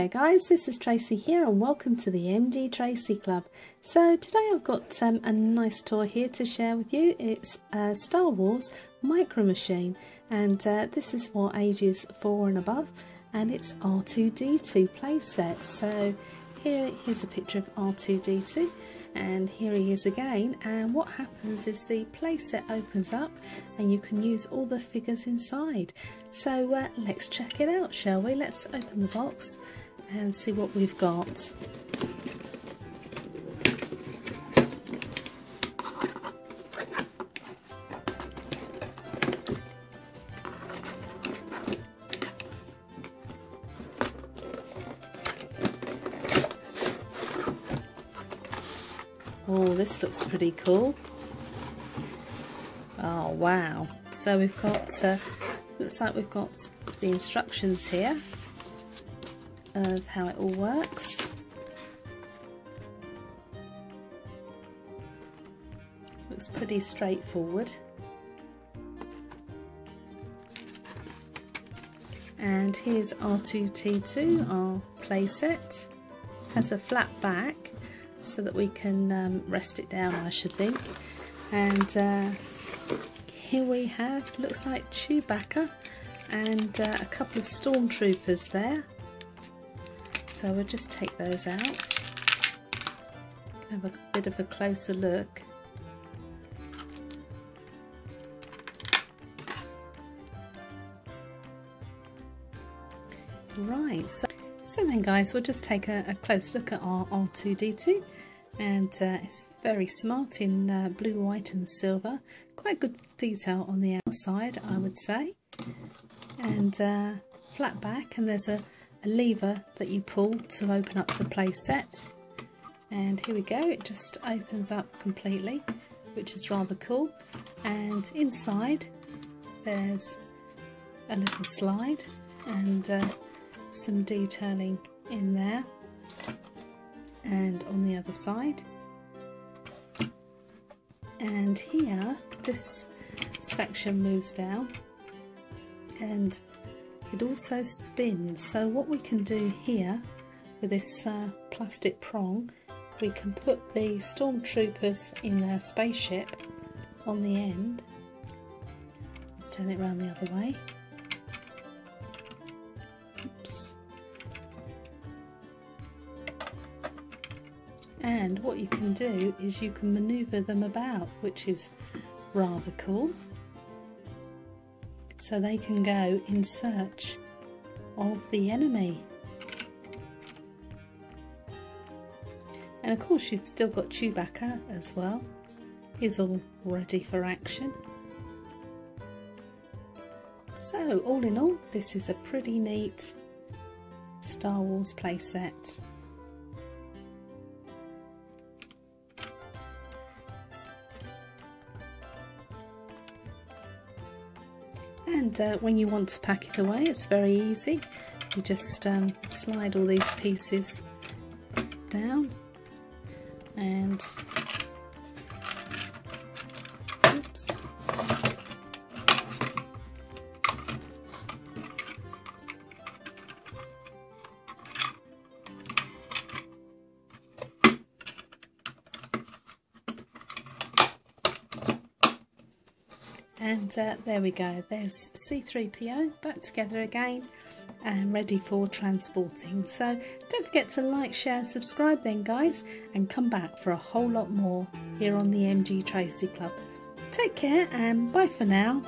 There guys, this is Tracey here and welcome to the MG Tracey Club. So today I've got um, a nice toy here to share with you. It's a Star Wars Micro Machine and uh, this is for ages 4 and above and it's R2-D2 playset. So here, here's a picture of R2-D2 and here he is again and what happens is the playset opens up and you can use all the figures inside so uh, let's check it out shall we let's open the box and see what we've got Oh, this looks pretty cool. Oh, wow. So we've got, uh, looks like we've got the instructions here of how it all works. Looks pretty straightforward. And here's R2-D2, our playset. It has a flat back so that we can um, rest it down I should think and uh, here we have looks like Chewbacca and uh, a couple of stormtroopers there so we'll just take those out have a bit of a closer look right so so then guys, we'll just take a, a close look at our R2-D2 and uh, it's very smart in uh, blue, white and silver. Quite good detail on the outside I would say. And uh, flat back and there's a, a lever that you pull to open up the playset. And here we go, it just opens up completely, which is rather cool. And inside there's a little slide and uh, some detailing in there and on the other side and here this section moves down and it also spins so what we can do here with this uh, plastic prong we can put the stormtroopers in their spaceship on the end let's turn it around the other way Oops. And what you can do is you can maneuver them about, which is rather cool. So they can go in search of the enemy. And of course you've still got Chewbacca as well. He's all ready for action. So all in all, this is a pretty neat Star Wars playset. And uh, when you want to pack it away, it's very easy. You just um, slide all these pieces down and and uh, there we go. There's C3PO back together again and ready for transporting. So don't forget to like share subscribe then guys and come back for a whole lot more here on the MG Tracey Club. Take care and bye for now